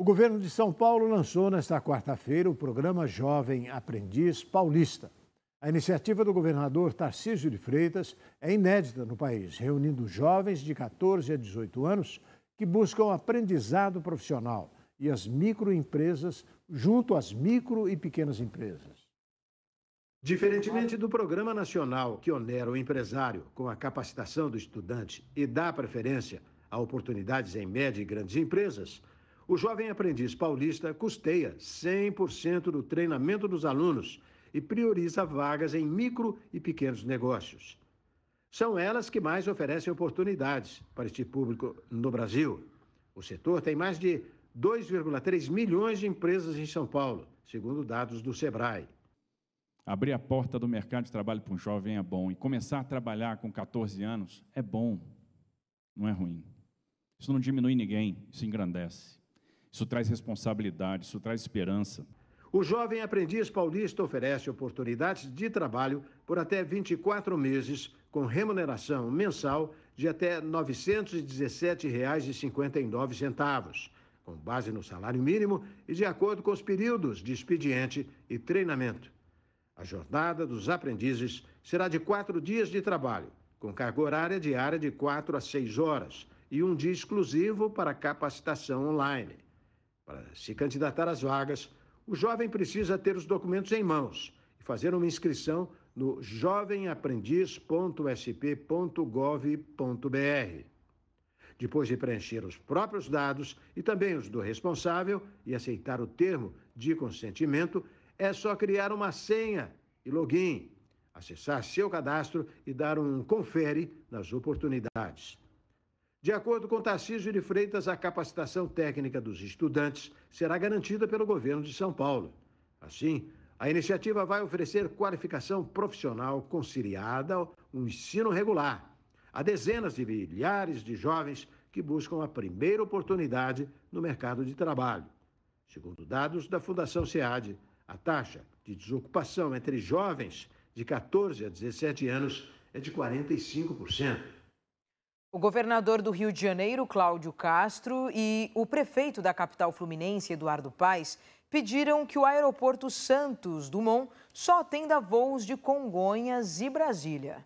O governo de São Paulo lançou nesta quarta-feira o programa Jovem Aprendiz Paulista. A iniciativa do governador Tarcísio de Freitas é inédita no país, reunindo jovens de 14 a 18 anos que buscam aprendizado profissional e as microempresas junto às micro e pequenas empresas. Diferentemente do Programa Nacional, que onera o empresário com a capacitação do estudante e dá preferência a oportunidades em médias e grandes empresas, o jovem aprendiz paulista custeia 100% do treinamento dos alunos e prioriza vagas em micro e pequenos negócios. São elas que mais oferecem oportunidades para este público no Brasil. O setor tem mais de 2,3 milhões de empresas em São Paulo, segundo dados do Sebrae. Abrir a porta do mercado de trabalho para um jovem é bom. E começar a trabalhar com 14 anos é bom, não é ruim. Isso não diminui ninguém, isso engrandece. Isso traz responsabilidade, isso traz esperança. O jovem aprendiz paulista oferece oportunidades de trabalho por até 24 meses, com remuneração mensal de até R$ 917,59, com base no salário mínimo e de acordo com os períodos de expediente e treinamento. A jornada dos aprendizes será de quatro dias de trabalho, com carga horária diária de quatro a seis horas e um dia exclusivo para capacitação online. Para se candidatar às vagas, o jovem precisa ter os documentos em mãos e fazer uma inscrição no jovemaprendiz.sp.gov.br. Depois de preencher os próprios dados e também os do responsável e aceitar o termo de consentimento, é só criar uma senha e login, acessar seu cadastro e dar um confere nas oportunidades. De acordo com Tarcísio de Freitas, a capacitação técnica dos estudantes será garantida pelo governo de São Paulo. Assim, a iniciativa vai oferecer qualificação profissional conciliada, um ensino regular, a dezenas de milhares de jovens que buscam a primeira oportunidade no mercado de trabalho. Segundo dados da Fundação SEAD, a taxa de desocupação entre jovens de 14 a 17 anos é de 45%. O governador do Rio de Janeiro, Cláudio Castro, e o prefeito da capital fluminense, Eduardo Paes, pediram que o aeroporto Santos Dumont só atenda voos de Congonhas e Brasília.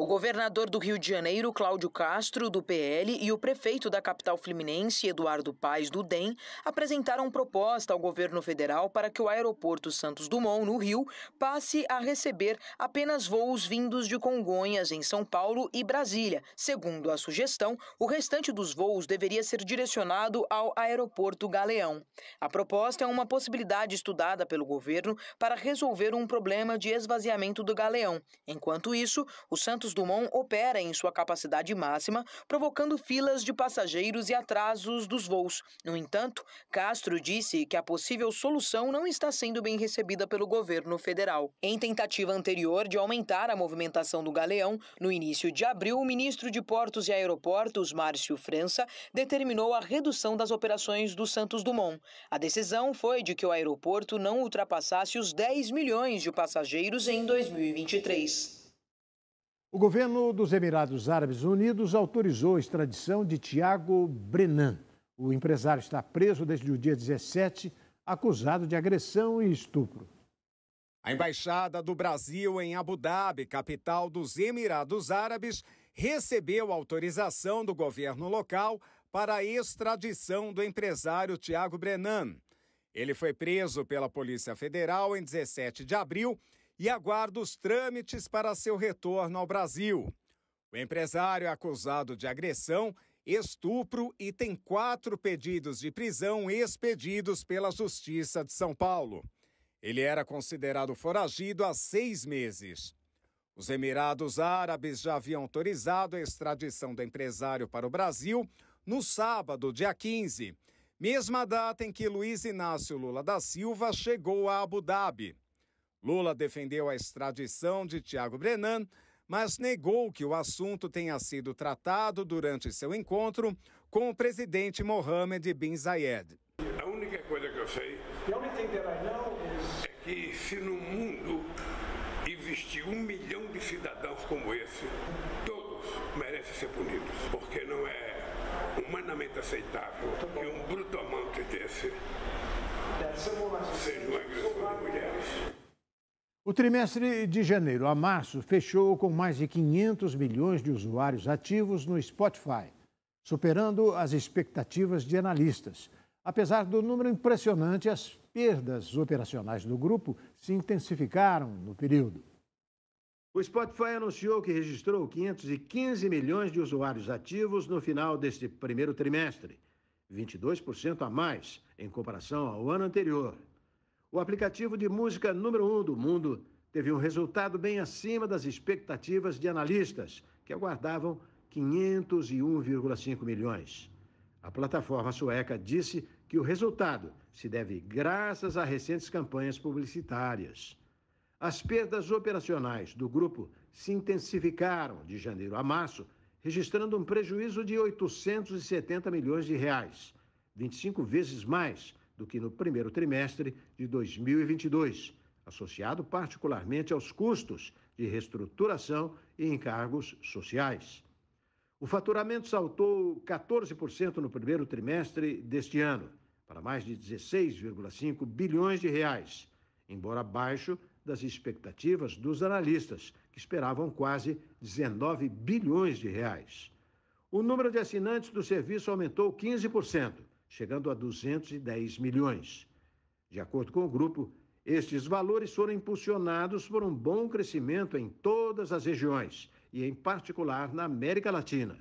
O governador do Rio de Janeiro, Cláudio Castro, do PL, e o prefeito da capital fluminense, Eduardo Paes, do DEM, apresentaram proposta ao governo federal para que o aeroporto Santos Dumont, no Rio, passe a receber apenas voos vindos de Congonhas, em São Paulo e Brasília. Segundo a sugestão, o restante dos voos deveria ser direcionado ao aeroporto Galeão. A proposta é uma possibilidade estudada pelo governo para resolver um problema de esvaziamento do Galeão. Enquanto isso, o Santos Santos Dumont opera em sua capacidade máxima, provocando filas de passageiros e atrasos dos voos. No entanto, Castro disse que a possível solução não está sendo bem recebida pelo governo federal. Em tentativa anterior de aumentar a movimentação do Galeão, no início de abril, o ministro de Portos e Aeroportos, Márcio França, determinou a redução das operações do Santos Dumont. A decisão foi de que o aeroporto não ultrapassasse os 10 milhões de passageiros em 2023. O governo dos Emirados Árabes Unidos autorizou a extradição de Tiago Brenan. O empresário está preso desde o dia 17, acusado de agressão e estupro. A embaixada do Brasil em Abu Dhabi, capital dos Emirados Árabes, recebeu autorização do governo local para a extradição do empresário Tiago Brenan. Ele foi preso pela Polícia Federal em 17 de abril e aguarda os trâmites para seu retorno ao Brasil. O empresário é acusado de agressão, estupro e tem quatro pedidos de prisão expedidos pela Justiça de São Paulo. Ele era considerado foragido há seis meses. Os Emirados Árabes já haviam autorizado a extradição do empresário para o Brasil no sábado, dia 15, mesma data em que Luiz Inácio Lula da Silva chegou a Abu Dhabi. Lula defendeu a extradição de Tiago Brenan, mas negou que o assunto tenha sido tratado durante seu encontro com o presidente Mohammed bin Zayed. A única coisa que eu sei é que se no mundo existir um milhão de cidadãos como esse, todos merecem ser punidos, porque não é humanamente aceitável que um brutamante desse seja um agressor de mulheres. O trimestre de janeiro a março fechou com mais de 500 milhões de usuários ativos no Spotify, superando as expectativas de analistas. Apesar do número impressionante, as perdas operacionais do grupo se intensificaram no período. O Spotify anunciou que registrou 515 milhões de usuários ativos no final deste primeiro trimestre, 22% a mais em comparação ao ano anterior. O aplicativo de música número um do mundo teve um resultado bem acima das expectativas de analistas, que aguardavam 501,5 milhões. A plataforma sueca disse que o resultado se deve graças a recentes campanhas publicitárias. As perdas operacionais do grupo se intensificaram de janeiro a março, registrando um prejuízo de 870 milhões de reais, 25 vezes mais do que no primeiro trimestre de 2022, associado particularmente aos custos de reestruturação e encargos sociais. O faturamento saltou 14% no primeiro trimestre deste ano, para mais de 16,5 bilhões de reais, embora abaixo das expectativas dos analistas, que esperavam quase 19 bilhões de reais. O número de assinantes do serviço aumentou 15%, chegando a 210 milhões. De acordo com o grupo, estes valores foram impulsionados por um bom crescimento em todas as regiões e, em particular, na América Latina.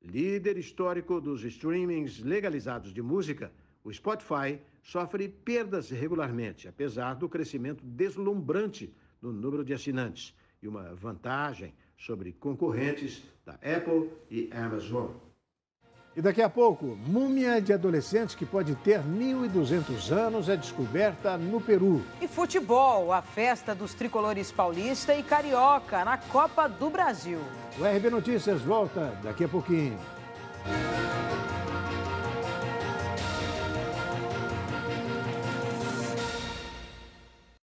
Líder histórico dos streamings legalizados de música, o Spotify sofre perdas regularmente, apesar do crescimento deslumbrante no número de assinantes e uma vantagem sobre concorrentes da Apple e Amazon. E daqui a pouco, múmia de adolescentes que pode ter 1.200 anos é descoberta no Peru. E futebol, a festa dos tricolores paulista e carioca na Copa do Brasil. O RB Notícias volta daqui a pouquinho.